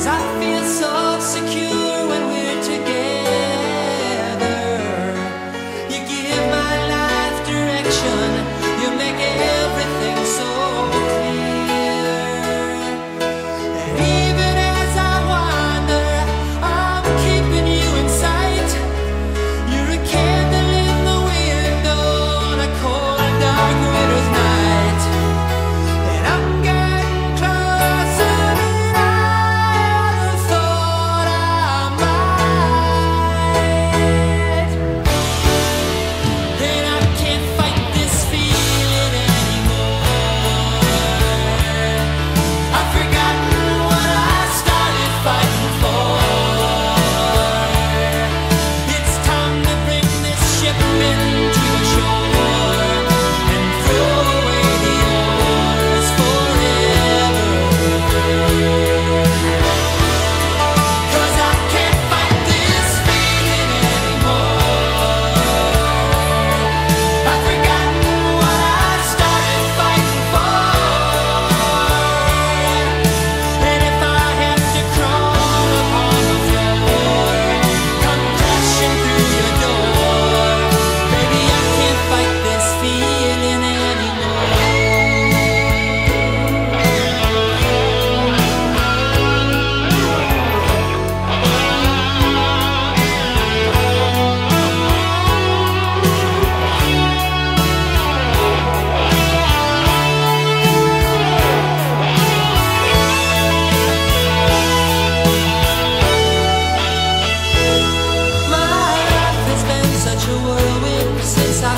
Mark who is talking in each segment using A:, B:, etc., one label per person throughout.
A: since I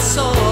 A: soul.